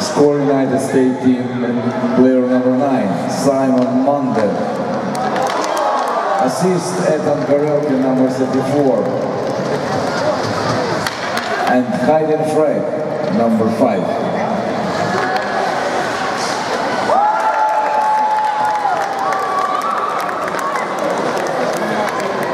Score United States team, and player number nine, Simon Munden. Assist Ethan Garelki, number 34. And Hayden Frey, number five.